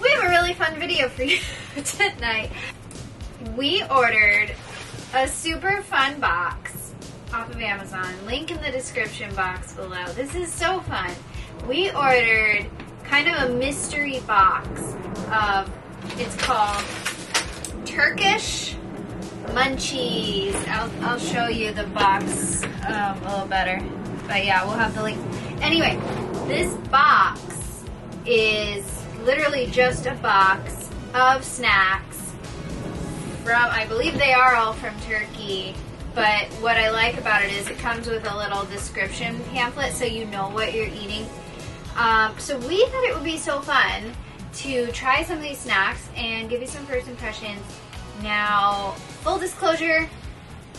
We have a really fun video for you tonight. We ordered a super fun box off of Amazon. Link in the description box below. This is so fun. We ordered kind of a mystery box of, it's called Turkish Munchies. I'll, I'll show you the box um, a little better. But yeah, we'll have the link. Anyway, this box is literally just a box of snacks from, I believe they are all from Turkey. But what I like about it is it comes with a little description pamphlet so you know what you're eating. Um, so we thought it would be so fun to try some of these snacks and give you some first impressions. Now, full disclosure,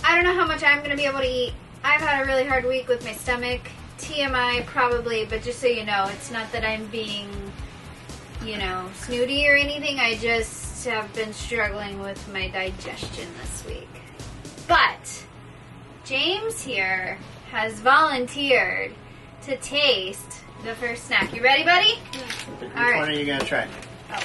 I don't know how much I'm going to be able to eat. I've had a really hard week with my stomach. TMI probably, but just so you know, it's not that I'm being, you know, snooty or anything. I just have been struggling with my digestion this week. But James here has volunteered to taste the first snack. You ready, buddy? Which All right. one are you gonna try? Oh,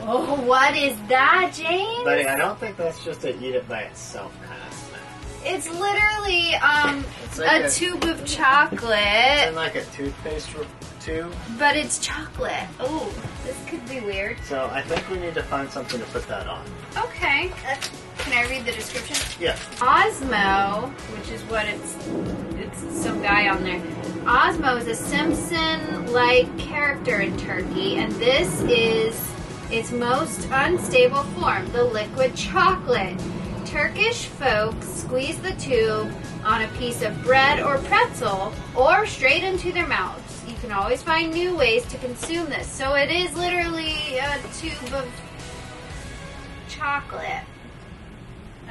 oh. what is that, James? Buddy, I don't think that's just a eat it by itself kind of snack. It's literally um It's like a, a- tube of chocolate, in like a toothpaste tube. but it's chocolate. Oh, this could be weird. So I think we need to find something to put that on. Okay. Uh, can I read the description? Yeah. Ozmo, which is what it's it's some guy on there. Ozmo is a Simpson-like character in Turkey, and this is its most unstable form, the liquid chocolate. Turkish folks squeeze the tube on a piece of bread or pretzel or straight into their mouths. You can always find new ways to consume this. So it is literally a tube of chocolate.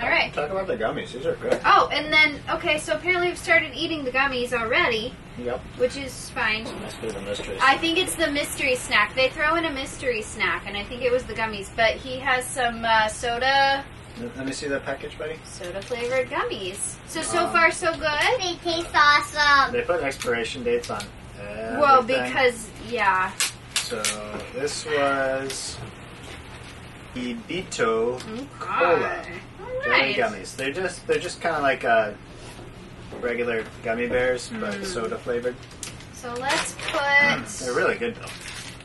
All right. Talk about the gummies. These are good. Oh, and then okay, so apparently we've started eating the gummies already, Yep. which is fine. Must be the mystery. I think it's the mystery snack. They throw in a mystery snack, and I think it was the gummies. But he has some uh, soda, Let me see that package, buddy. soda flavored gummies. So so Um, far so good. They taste awesome. They put expiration dates on. Well, because yeah, So this was Ibito Cola Okay. jelly Alright. gummies. They're just they're just kind of like uh, regular gummy bears, but Mm. soda flavored. So let's put They're really good though.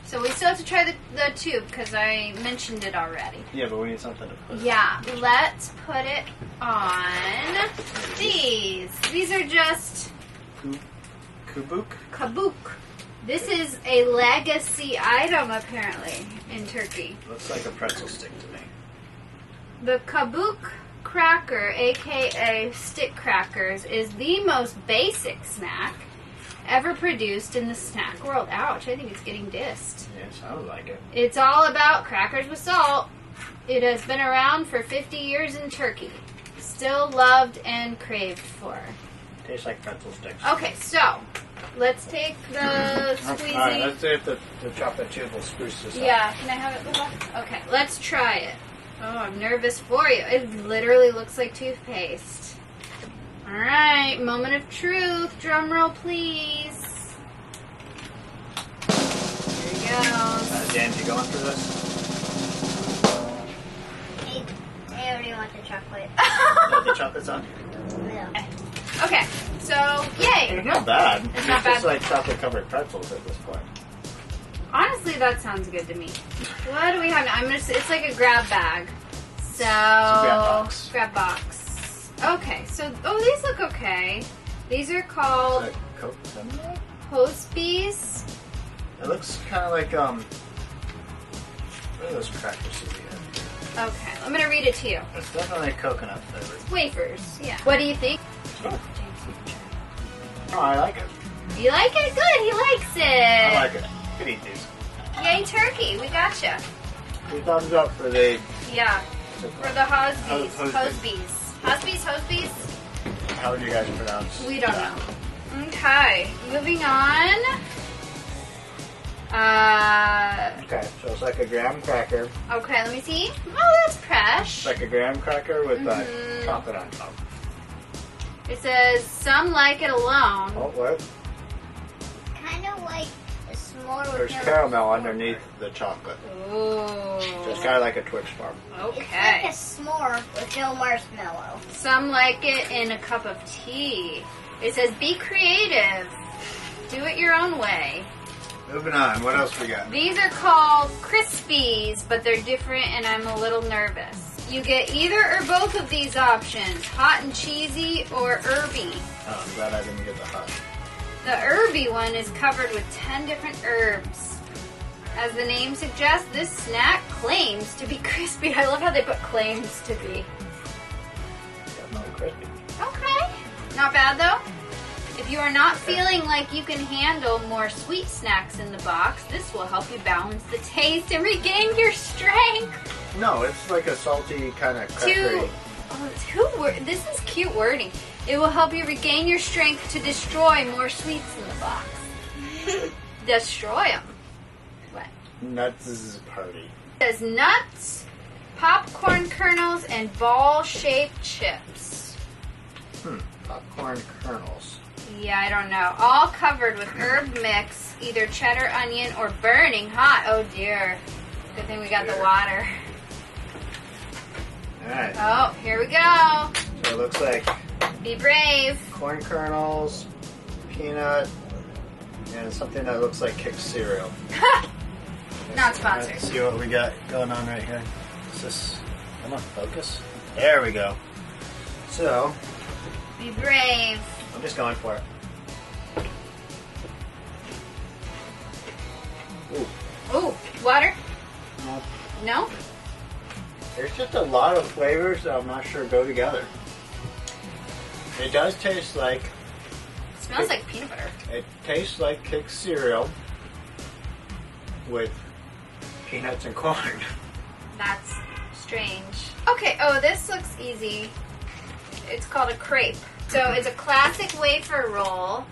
So we still have to try the, the tube because I mentioned it already. Yeah, but we need something to put. Yeah, let's put it on these. These are just Kubuk. kabuk. This is a legacy item apparently in Turkey. Looks like a pretzel stick to me. The kabuk cracker, aka stick crackers, is the most basic snack ever produced in the snack world. Ouch, I think it's getting dissed. Yeah, sounds like it. It's all about crackers with salt. It has been around for 50 years in Turkey. Still loved and craved for. Tastes like pretzel sticks. Okay, so let's take the squeezy. All right, let's see if the, the chocolate chip will spruce this up. yeah, can I have it? Bubba? Okay, let's try it. Oh, I'm nervous for you. It literally looks like toothpaste. All right, moment of truth. Drum roll, please. Here he goes. Uh, James, you going through this? I, I already want the chocolate. Yeah, the chocolate's on. No. Okay, so yay. It's not bad. It's not just bad. like chocolate covered pretzels at this point. Honestly, that sounds good to me. What do we have now? I'm gonna. s- It's like a grab bag. So grab box. grab box. Okay, so oh, these look okay. These are called Is that Coke. It looks kind of like um. What are those crackers you get? Okay, I'm gonna read it to you. It's definitely coconut flavored. Wafers. Yeah. What do you think? Oh, I like it. You like it? Good. He likes it. I like it. Could eat these. Yay, turkey. We gotcha. Two thumbs up for the. Yeah. For the Hosbees. Hos- Hosbees. Hosbees. Hosbees. How would you guys pronounce? We don't that? know. Okay, moving on. Uh, Okay, so it's like a graham cracker. okay, let me see. Oh, that's It's fresh. like a graham cracker with Mhm. uh, chocolate on top. It says some like it alone. Oh, what? Kind of like a s- s'more There's no caramel s'more. underneath the chocolate. Ooh. So it's kind of like a Twix bar. Okay. It's like a s'more with no marshmallow. Some like it in a cup of tea. It says, be creative. Do it your own way. Moving on. What else we got? These are called Crispies, but they're different and I'm a little nervous. You get either or both of these options, hot and cheesy or herby. Oh, I'm glad I didn't get the hot. The herby one is covered with 10 different herbs. As the name suggests, this snack claims to be crispy. I love how they put claims to be. No crispy. Okay. Not bad though. If you are not feeling like you can handle more sweet snacks in the box, this will help you balance the taste and regain your strength. No, it's like a salty kind of crackery. oh, who wor- this is cute wording. It will help you regain your strength to destroy more sweets in the box. destroy them. What? Nuts is a party. It says nuts, popcorn kernels, and ball-shaped chips. Hmm. Popcorn kernels. Yeah, I don't know. All covered with herb mix, either cheddar, onion, or burning hot. Oh dear. Good thing we got the water. All right. Oh, here we go. So it looks like Be brave. corn kernels, peanut, and something that looks like kick cereal. Not sponsored. See what we got going on right here. Is this? Come on, focus. There we go. So Be brave. I'm just going for it. Ooh, Ooh, water? no. No? There's just a lot of flavors that I'm not sure go together. It does taste like smells like peanut butter. it tastes like kick cereal with peanuts and corn. That's strange. Okay, oh, this looks easy. It's called a crepe. So it's a classic wafer roll,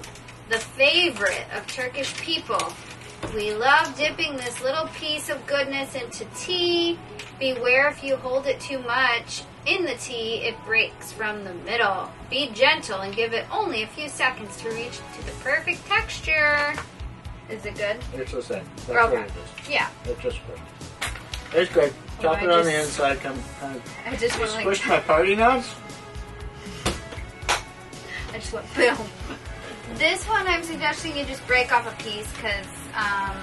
the favorite of Turkish people. We love dipping this little piece of goodness into tea. Beware if you hold it too much in the tea, it breaks from the middle. Be gentle and give it only a few seconds to reach to the perfect texture. Is it good? It's the same. That's Okay. what it is. Yeah. It's just good. It's good. Chop I it on the inside. Come, kind of I just went like squish my party nuts. I just went boom. This one, I'm suggesting you just break off a piece because um,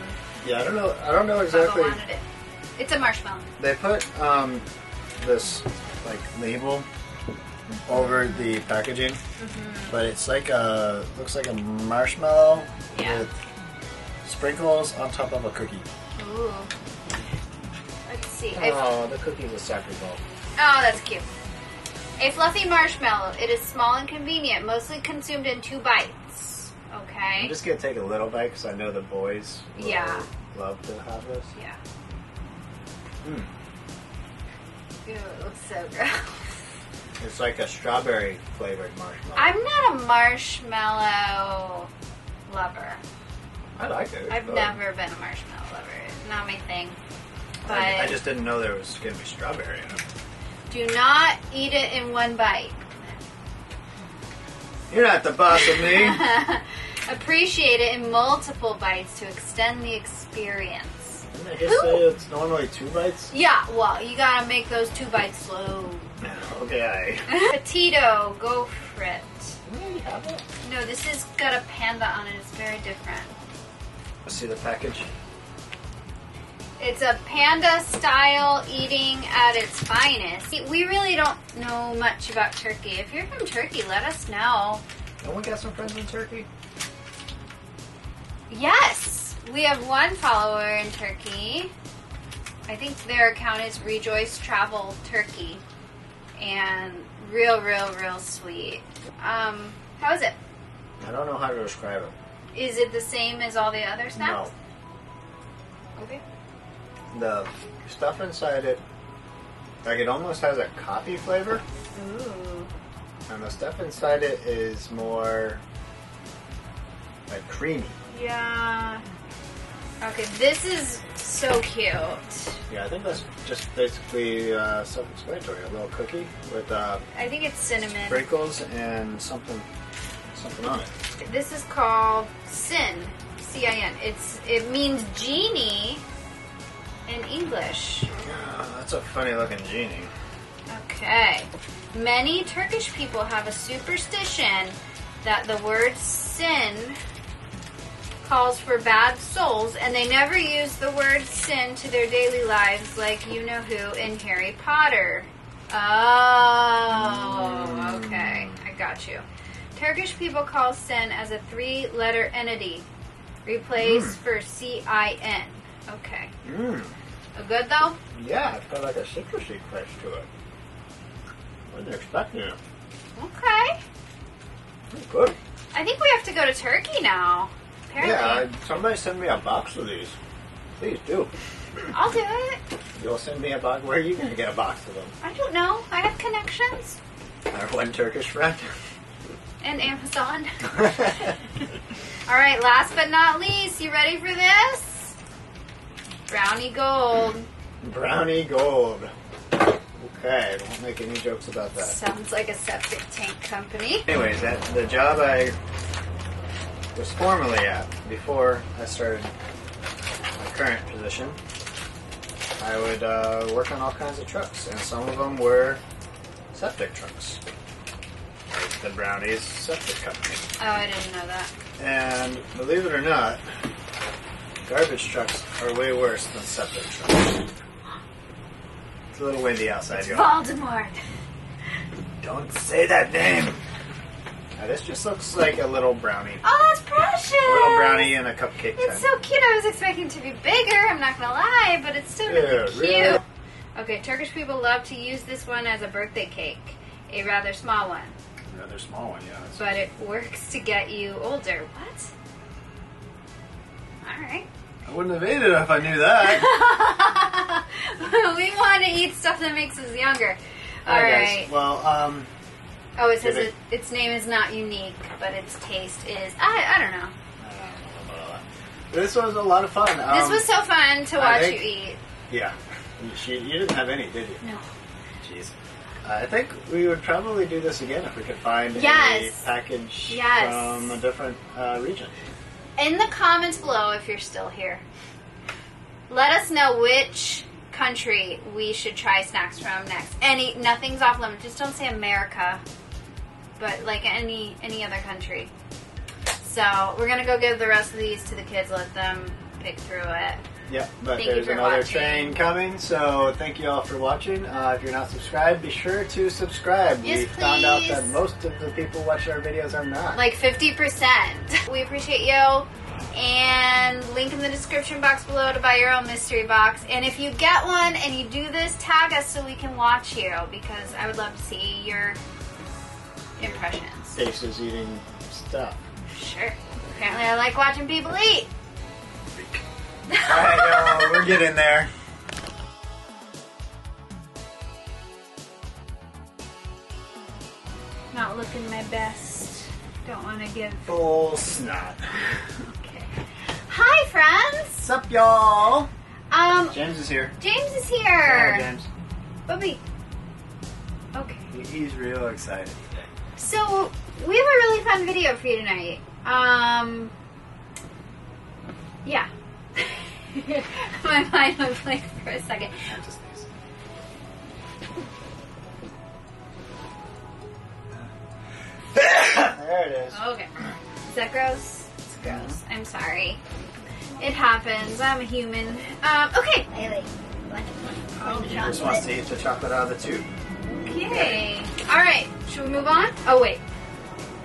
Yeah, I don't know. I don't know exactly. Wanted it. It's a marshmallow. They put um, this like label over the packaging, but it's like a looks like a marshmallow Yeah. with sprinkles on top of a cookie. Ooh. Let's see. A- Oh, the cookie's a sacred ball. oh, that's cute. A fluffy marshmallow. It is small and convenient, mostly consumed in two bites. Okay. I'm just gonna take a little bite because I know the boys will Yeah. love to have this. yeah. Mm. Ew, it looks so gross. It's like a strawberry flavored marshmallow. I'm not a marshmallow lover. I like it. I've never been a marshmallow lover. Not my thing. But I, I just didn't know there was gonna be strawberry in it. do not eat it in one bite. You're not the boss of me. Appreciate it in multiple bites to extend the experience. I just say it's normally two bites? Yeah, well, you gotta make those two bites slow. Okay. Petito, go for it. Really have it? No, this has got a panda on it. It's very different. Let's see the package. It's a panda style eating at its finest. We really don't know much about Turkey. If you're from Turkey, let us know. No one got some friends in Turkey? Yes, we have one follower in Turkey. I think their account is Rejoice Travel Turkey, and real, real, real sweet. Um, how is it? I don't know how to describe it. Is it the same as all the other snacks? No. Okay. The stuff inside it, like it almost has a coffee flavor, Ooh. and the stuff inside it is more like creamy. Yeah. Okay, this is so cute. Yeah, I think that's just basically uh, self-explanatory. A little cookie with uh, I think it's cinnamon. sprinkles and something, something on it. This is called Sin. C I N. It's it means genie in English. Oh, that's a funny looking genie. Okay. Many Turkish people have a superstition that the word sin calls for bad souls, and they never use the word sin to their daily lives like you know who in Harry Potter. Oh, okay. I got you. Turkish people call sin as a three letter entity, replace hmm. for C I N. Okay. Mmm. Good though? Yeah, it's got like a citrusy flesh to it. Wasn't expecting it. Okay. Good. I think we have to go to Turkey now. Apparently. Yeah, somebody send me a box of these. Please do. I'll do it. You'll send me a box. Where are you going to get a box of them? I don't know. I have connections. Our one Turkish friend. And Amazon. All right, last but not least, you ready for this? Brownie gold. Brownie gold. Okay, don't make any jokes about that. Sounds like a septic tank company. Anyways, at the job I was formerly at before I started my current position, I would uh, work on all kinds of trucks, and some of them were septic trucks. Like the Brownies Septic Company. Oh, I didn't know that. And believe it or not, garbage trucks are way worse than septic trucks. It's a little windy outside, y'all. Voldemort. Don't say that name. Now, this just looks like a little brownie. Oh, that's precious. A little brownie and a cupcake. It's tin. so cute. I was expecting to be bigger. I'm not gonna lie, but it's still really Yeah, cute. really? Okay, Turkish people love to use this one as a birthday cake, a rather small one, Another small one, yeah. But it works to get you older. What? All right. I wouldn't have ate it if I knew that. we want to eat stuff that makes us younger. All Hi, right. guys. Well, um, Oh, it says it, it- its name is not unique, but its taste is. I, I don't know. I don't know about all that. This was a lot of fun. This Um, was so fun to I watch think- you eat. Yeah. You, she, you didn't have any, did you? No. Jeez. I think we would probably do this again if we could find Yes. a package Yes. from a different uh, region. In the comments below, if you're still here, let us know which country we should try snacks from next. Any, nothing's off limits. Just don't say America, but like any any other country. So we're gonna go give the rest of these to the kids. Let them pick through it. Yep, but Thank you there's another watching. train coming, so thank you all for watching. Uh, if you're not subscribed, be sure to subscribe. Yes, we found out that most of the people watching our videos are not. Like 50%. We appreciate you. And link in the description box below to buy your own mystery box. And if you get one and you do this, tag us so we can watch you because I would love to see your impressions. faces eating stuff. Sure. Apparently, I like watching people eat. all right, y'all, we're getting there. Not looking my best. Don't want to give. Full snot. Okay. Hi, friends. What's up, y'all? Um, James is here. James is here. Hi, here. James. Bubby. Okay. He's real excited today. So we have a really fun video for you tonight. Um, yeah. My mind went blank for a second. I just sneeze. there it is. Okay. Is that gross? It's gross. I'm sorry. It happens. I'm a human. Um, okay. Wait, wait. What? Oh, He just wants to eat the chocolate out of the tube. Okay. All right. Should we move on? Oh wait.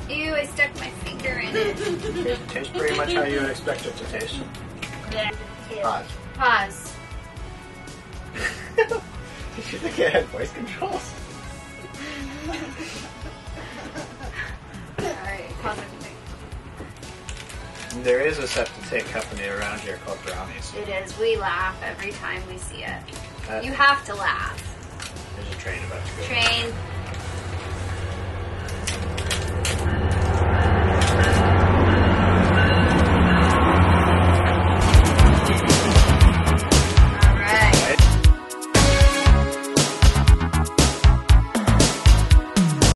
Ew! I stuck my finger in it. It tastes pretty much how you would expect it to taste. Pause. Pause. Did you think it had voice controls? All right. Pause everything. There is a septic tank company around here called Brownies. It is. We laugh every time we see it. You have to laugh. There's a train about to go. Train.